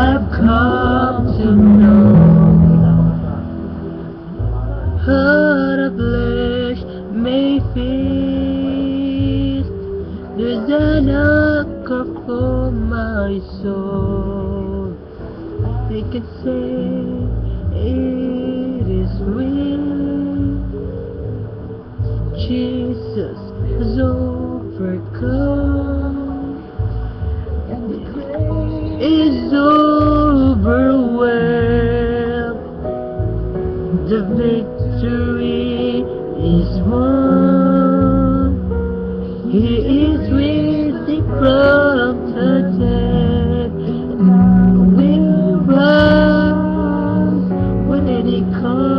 I've come to know. Heart of flesh may feast. There's an anchor for my soul. They can say it is real. Jesus has overcome the victory is won. He is with the protected. We'll rise when it comes.